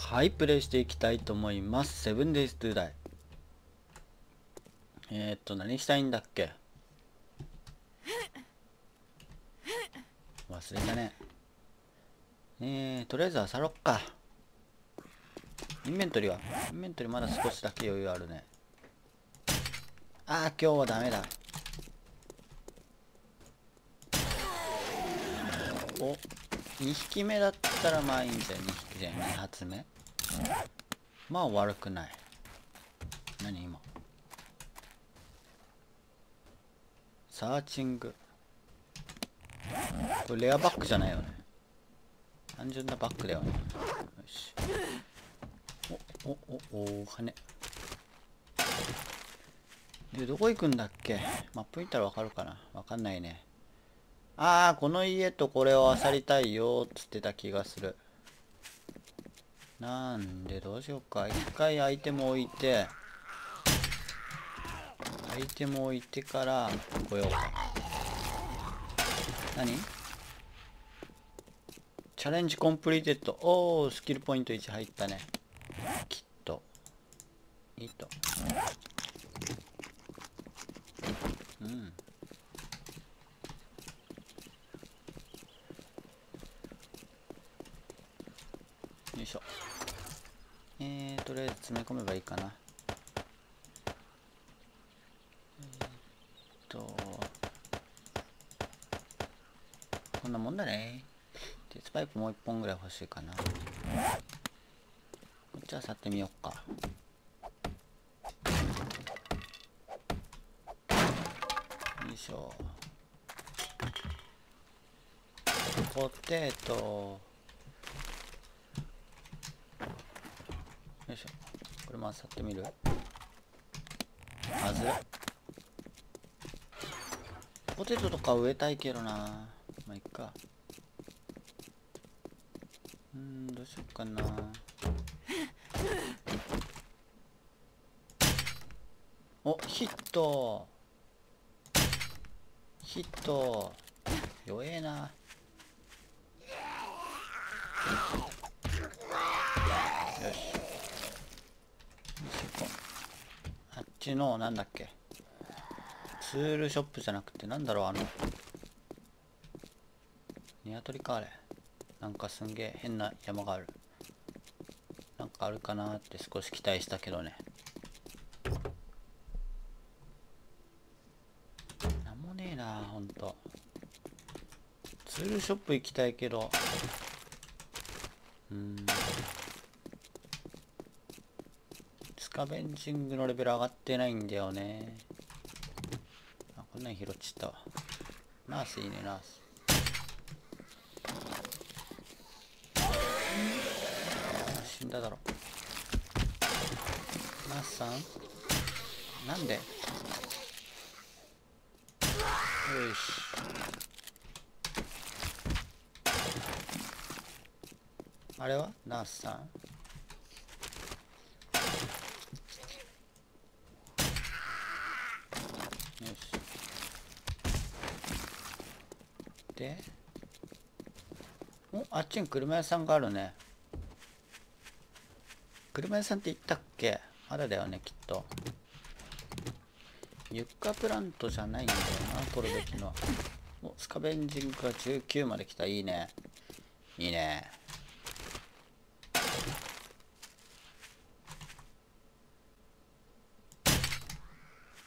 はいプレイしていきたいと思います。セブンデイズトゥーダイ。えー、っと何したいんだっけ？忘れたね。えー、とりあえずあさろっかインベントリーは？インベントリーまだ少しだけ余裕あるね。ああ今日はダメだ。お。2匹目だったらまあいいんだよ。2匹で2発目。まあ悪くない。何今？サーチング。これレアバックじゃないよね。単純なバックだよね。よし。おおおお羽。でどこ行くんだっけ？マップ見たらわかるかな？わかんないね。ああこの家とこれを漁りたいよつってた気がする。なんでどうしようか。一回アイテム置いてアイテム置いてから来ようか。何？ Challenge completed。おおスキルポイント1入ったね。きっと。いいとうんよいしょえー、とりあえず詰め込めばいいかな。えー、っとこんなもんだね。鉄パイプもう一本ぐらい欲しいかな。こっちは去ってみよっか。よいしょ。ポテトよいしょ。これも漁ってみる？はず。ポテトとか植えたいけどな。まあいっか。うんどうしよっかな。おヒット。ヒット。弱えなよしあっちのなんだっけ？ツールショップじゃなくてなんだろうあのニワトリかあれ。なんかすんげえ変な山がある。なんかあるかなって少し期待したけどね。なんもねえなほんと。ツールショップ行きたいけど。うん。スカベンジングのレベル上がってないんだよね。あこんなん拾っちゃったわ。ナースいいねナース。死んだだろ。ナースさん？なんで？よし。あれは？ナースさんよしでおあっちに車屋さんがあるね。車屋さんって言ったっけ？まだだよねきっと。ユッカプラントじゃないんだよな取るべきのおスカベンジングが19まで来た。いいね。いいね。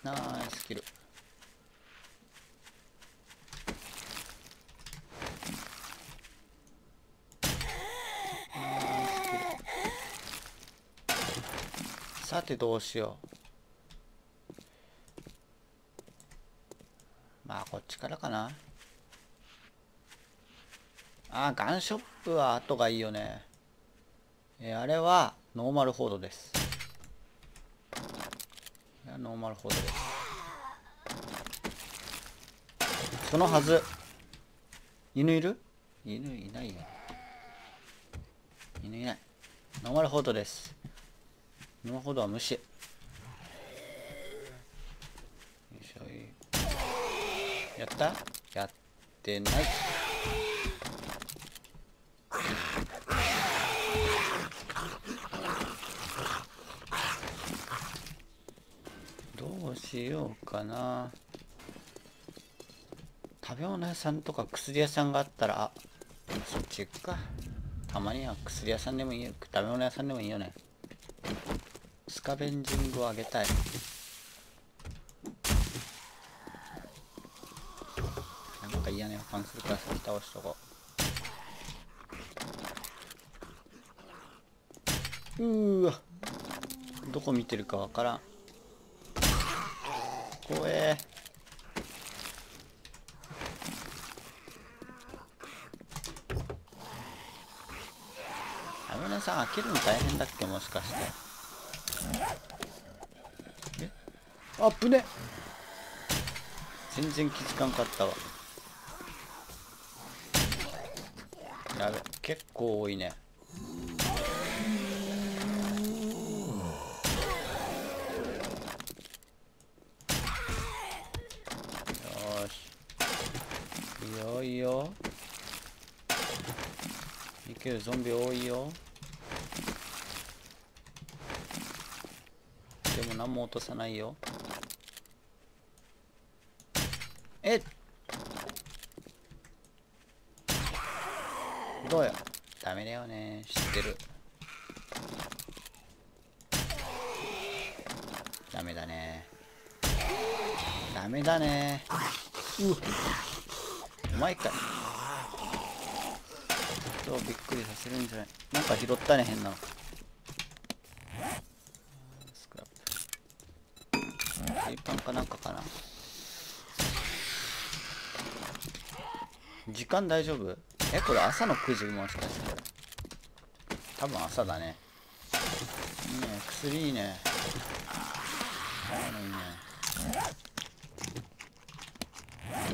ナイスキル。てどうしよう。まあこっちからかな。ああガンショップは後がいいよね。えー、あれはノーマルフォードです。ノーマルフォードです。そのはず。犬いる？犬いないよ。犬いない。ノーマルフォードです。なるほどは無視よいしょ。やった？やってない。どうしようかな。食べ物屋さんとか薬屋さんがあったらあそっち行くか。たまには薬屋さんでもいいよ。食べ物屋さんでもいいよね。スカベンジングをあげたい。なんか嫌な予感するから先倒しとこう。うわ。どこ見てるかわからん。怖え。危なさん開けるの大変だっけもしかしてえあっぶね。全然気づかんかったわ。やべ結構多いね。よし。いよいよ。いけるゾンビ多いよ。でも何も落とさないよえっどうよ。ダメだよね。知ってる。ダメだね。ダメだね。うまいか。い人をびっくりさせるんじゃない。なんか拾ったね変なの。スクラップ。水パンかなんかかな。時間大丈夫？えこれ朝の9時もしかして。多分朝だね。いいね。薬いいね。あのいいね。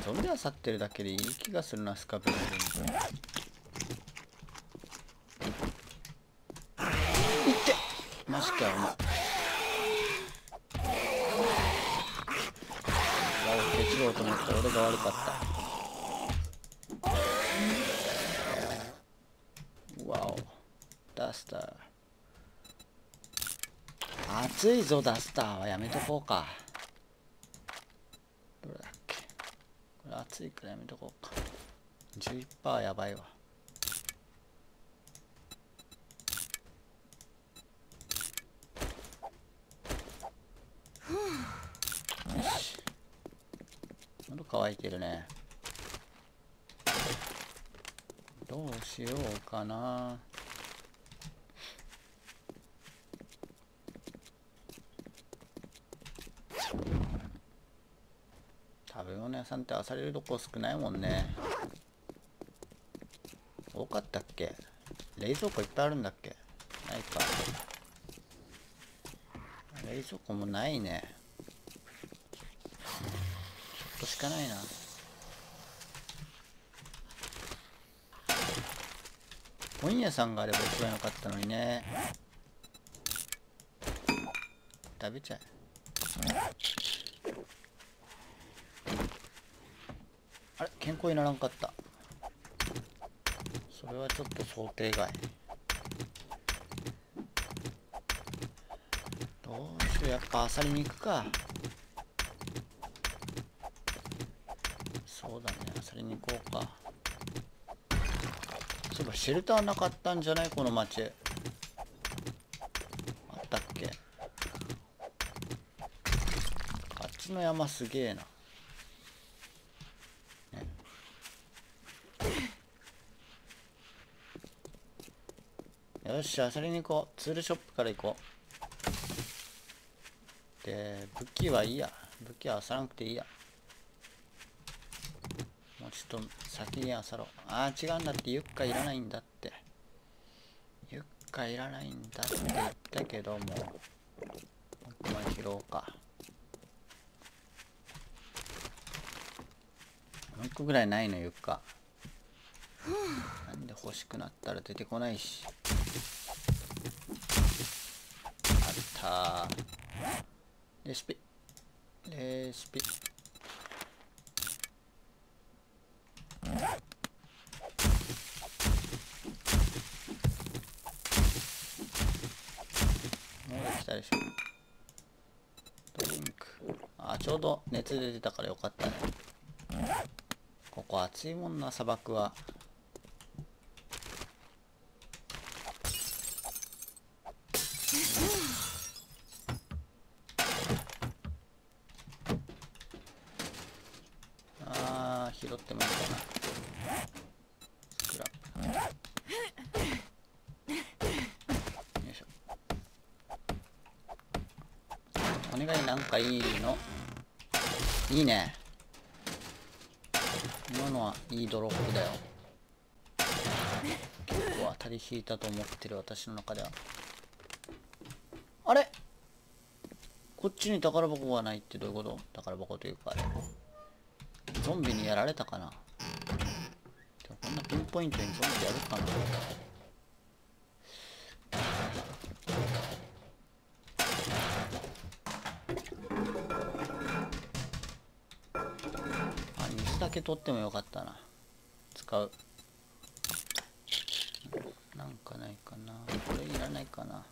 ゾンビあさってるだけでいい気がするなスカベンジングいって。マジかよお前。わお手違うと思った俺が悪かったわおダスター暑いぞダスターは。やめとこうか。どれだっけ？これ暑いからやめとこうか。11%やばいわ。よし。喉乾いてるね。どうしようかな食べ物屋さんってあされるとこ少ないもんね。多かったっけ？冷蔵庫いっぱいあるんだっけ？ないか。冷蔵庫もないね。ちょっとしかないな。本屋さんがあれば一番よかったのにね。食べちゃえあれ健康にならんかった。それはちょっと想定外。どうしようやっぱあさりに行くか。そうだねあさりに行こうか。そういえばシェルターなかったんじゃない？この町あったっけ？あっちの山すげえな。よし、あさりに行こう。ツールショップから行こう。で、武器はいいや。武器はあさらなくていいや。もうちょっと先にあさろう。ああ、違うんだって。ユッカいらないんだって。ユッカいらないんだって言ったけども。僕は拾おうか。もう一個ぐらいないの、ユッカ。なんで欲しくなったら出てこないし。たレシピ。レシピ。もうできたでしょ。ドリンク。あちょうど熱で出てたからよかったね。ここ暑いもんな砂漠はあー拾ってもいいかなスクラップよいしょお願いなんかいいのいいね。今のはいいドロップだよ。結構当たり引いたと思ってる私の中では。あれ？こっちに宝箱がないってどういうこと？宝箱というかあれ。ゾンビにやられたかな？でもこんなピンポイントにゾンビやるかな？け取ってもよかったな。使う。なんかないかな。これいらないかな。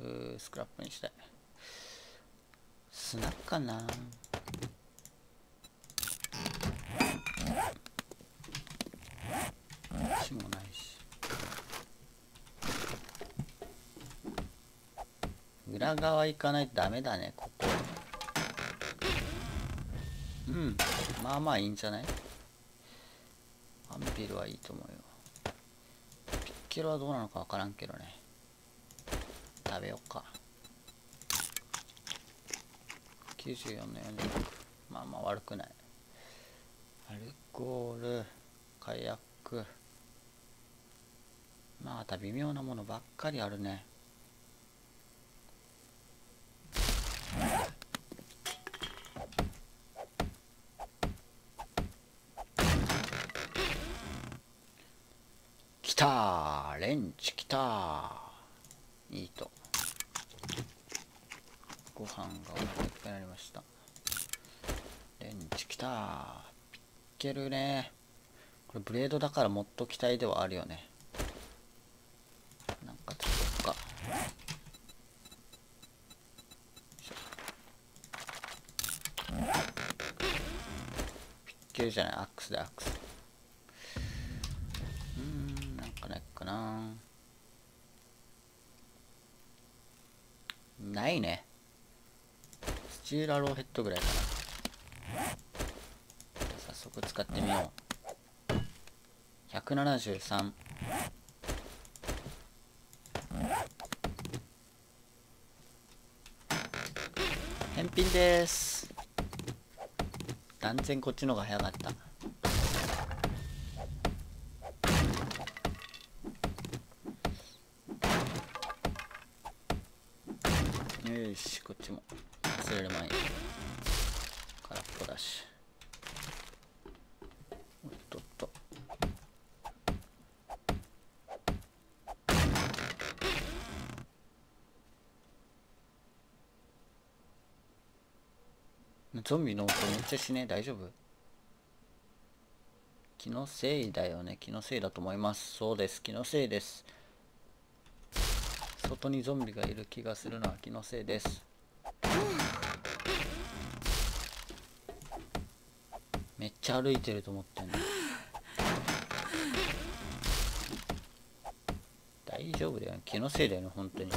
うースクラップにしたい。砂かな石もないし裏側行かないとダメだねここ。うんまあまあいいんじゃない？アンビルはいいと思うよ。ピッケロはどうなのかわからんけどね。食べようか。94の46まあまあ悪くない。アルコール火薬また微妙なものばっかりあるねきた。レンチきた。いいと。ご飯がおいっぱいになりました。レンチきた。ーピッケルね。これブレードだからもっと期待ではあるよね。なんか作ろうか。ピッケルじゃない。アックスだアックスうーんなんかないかなないね。スチールアローヘッドぐらいかな。早速使ってみよう。173返品です。断然こっちの方が早かったよしこっちも。忘れる前に。空っぽだし。おっとっと。ゾンビの音めっちゃしねえ？大丈夫？気のせいだよね。気のせいだと思います。そうです。気のせいです。外にゾンビがいる気がするのは気のせいです。めっちゃ歩いてると思ってんの。大丈夫だよね。気のせいだよね本当に。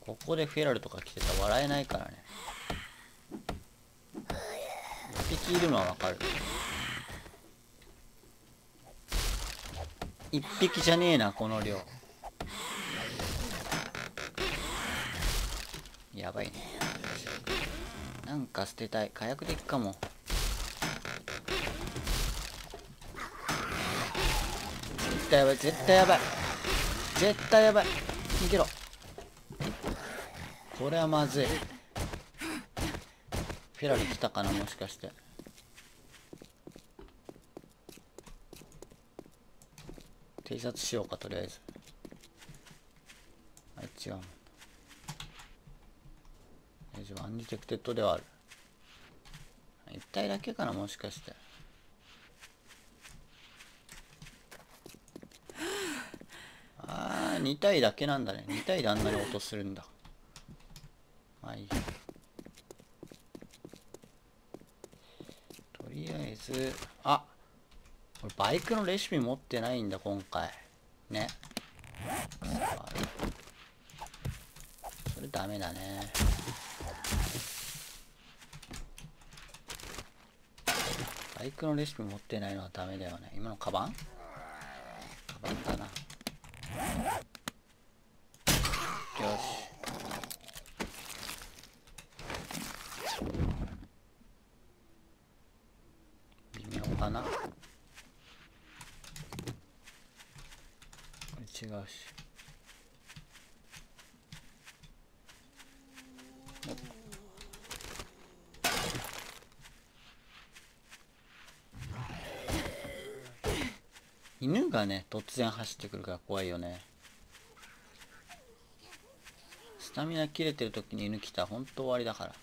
ここでフェラルとか来てたら笑えないからね。一匹いるのはわかる。一匹じゃねえなこの量。やばいね。なんか捨てたい。火薬でいくかも。絶対やばい。絶対やばい。絶対やばい。逃げろ。これはまずい。フェラリ来たかなもしかして。偵察しようかとりあえず。あ違う。大丈夫 undetected ではある。一体だけかなもしかして。ああ2体だけなんだね。2体であんなに音するんだ。まあいいとりあえずあ俺バイクのレシピ持ってないんだ今回。ね。それダメだね。バイクのレシピ持ってないのはダメだよね。今のカバンカバンだなよし微妙かなこれ違うし犬がね突然走ってくるから怖いよね。スタミナ切れてる時に犬来たら本当終わりだから。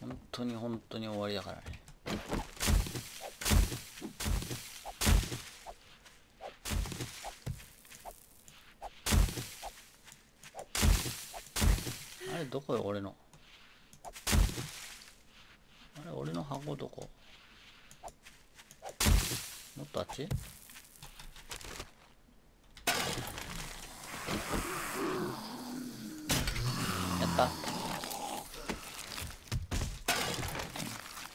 本当に本当に終わりだからね。あれどこよ俺の。あれ俺の箱どこ？とあっちやった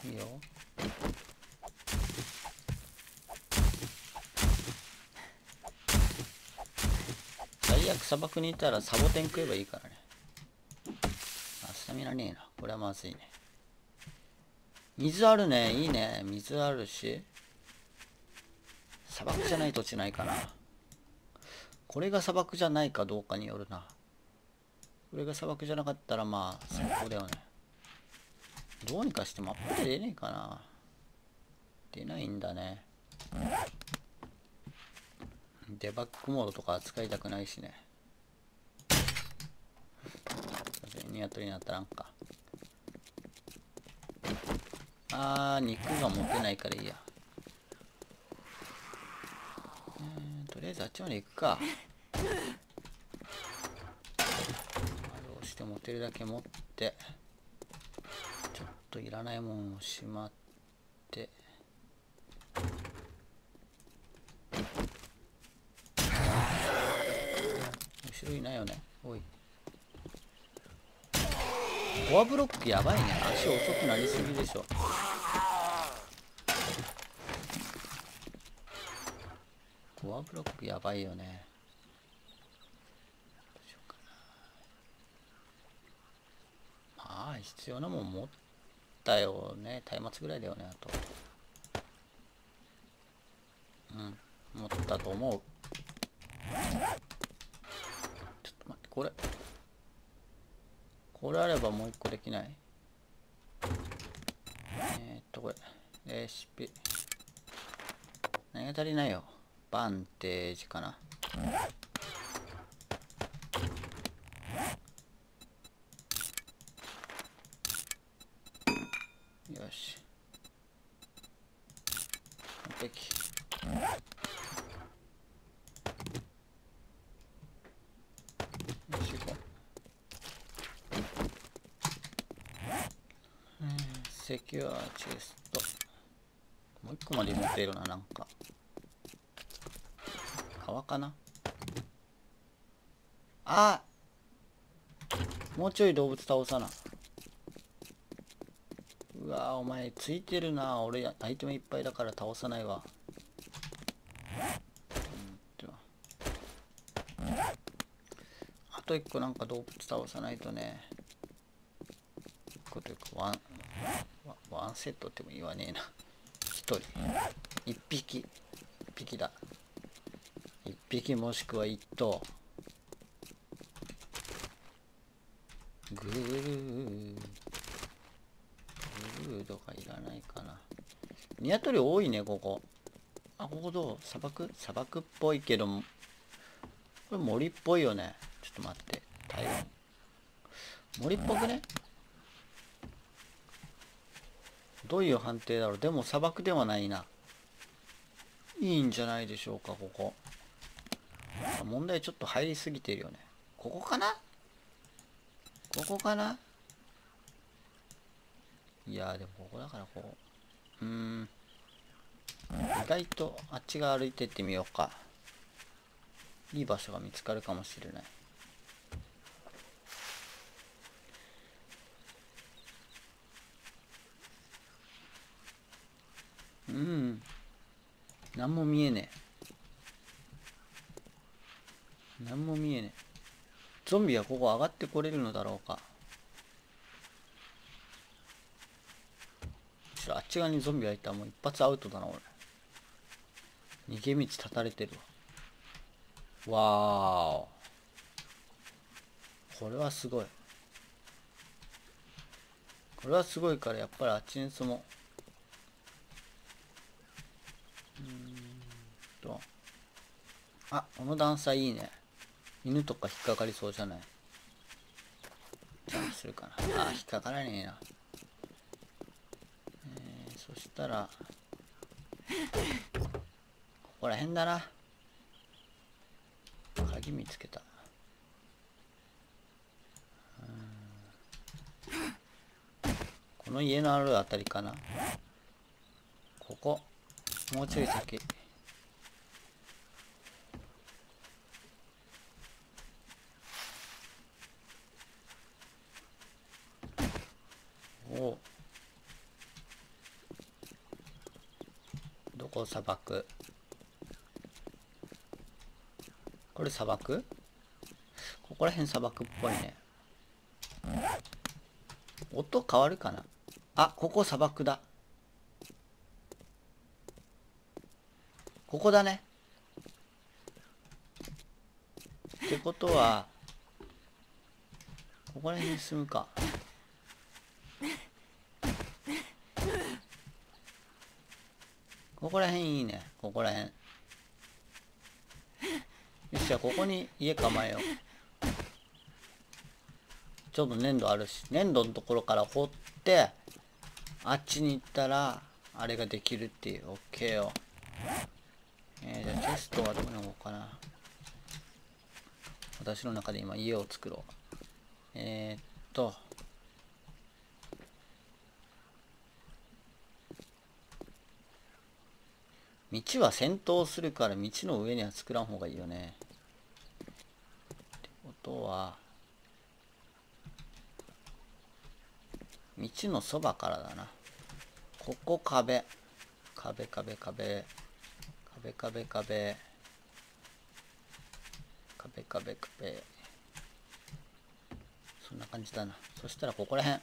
いいよ最悪砂漠にいたらサボテン食えばいいからねあスタミナねえなこれはまずいね水あるねいいね水あるし砂漠じゃない土地ないかな。これが砂漠じゃないかどうかによるな。これが砂漠じゃなかったらまあ最高だよね。どうにかしてマップで出ねえかな。出ないんだね。デバッグモードとか使いたくないしね。ニワトリになったらんか。あー肉が持てないからいいやとりあえずあっちまで行くかどうして持てるだけ持ってちょっといらないもんをしまって後ろいないよねおいコアブロックやばいね足遅くなりすぎでしょアブロックやばいよね。どうしよまあ必要なもん持ったよね。松明ぐらいだよねあと。うん。持ったと思う。ちょっと待ってこれ。これあればもう一個できない？えー、っとこれ。レシピ。何が足りないよ。バンテージかな。よし。完璧よし行こう。うんセキュアチェスト。もう一個まで持っているななんか。川かな？あ！もうちょい動物倒さな。うわお前ついてるな。俺アイテムいっぱいだから倒さないわ。あと一個なんか動物倒さないとね。一個というかワンワンセットっても言わねえな。一人。一匹。一匹だ。匹もしくは一頭。グーグーとかいらないかな。ニワトリ多いねここ。あここどう？砂漠？砂漠っぽいけども。これ森っぽいよね。ちょっと待って台湾森っぽくね？どういう判定だろう？でも砂漠ではないな。いいんじゃないでしょうかここ。問題ちょっと入りすぎてるよね。ここかな？ここかな？いやでもここだからこう。うーん。意外とあっち側歩いてってみようか。いい場所が見つかるかもしれない。うん。何も見えねえ。何も見えねえ。ゾンビはここ上がってこれるのだろうか。ちょあっち側にゾンビがいたらもう一発アウトだな俺。逃げ道断たれてるわ。わーお。これはすごい。これはすごいからやっぱりあっちに住もう。んと。あこの段差いいね。犬とか引っかかりそうじゃない？ジャンプするかな。あ引っかからねえな。えー、そしたらここら辺だな。鍵見つけた。この家のあるあたりかな。ここ。もうちょい先お砂漠。これ砂漠？ここら辺砂漠っぽいね。音変わるかな？あここ砂漠だ。ここだね。ってことはここら辺に住むか。ここら辺いいね。ここら辺。よしじゃあここに家構えよう。ちょうど粘土あるし。粘土のところから掘ってあっちに行ったらあれができるっていう。OK よ。えー、じゃあチェストはどこに置こうかな。私の中で今家を作ろう。えー、っと道は先頭するから道の上には作らん方がいいよね。ってことは道のそばからだな。ここ壁。壁壁壁。壁壁壁。壁壁壁。そんな感じだな。そしたらここら辺。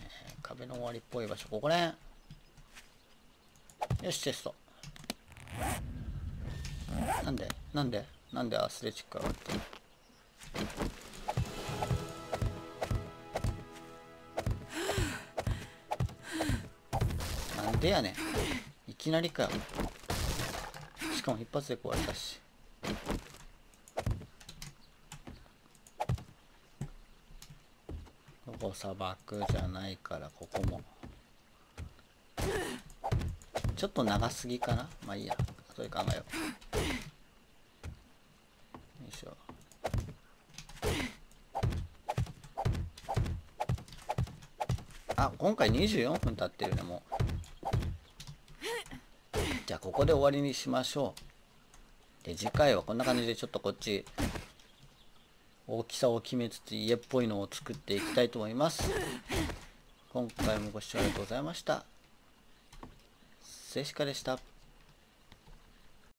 えー、壁の終わりっぽい場所、ここら辺。よしテスト。なんでなんでなんでアスレチック上がってなんでやねん。いきなりかよ。しかも一発で壊れたし。ここ砂漠じゃないからここも。ちょっと長すぎかな？まあいいや。後で考えよう。よいしょ。あ今回24分経ってるねもう。じゃあここで終わりにしましょう。で次回はこんな感じでちょっとこっち大きさを決めつつ家っぽいのを作っていきたいと思います。今回もご視聴ありがとうございました。セシカでした。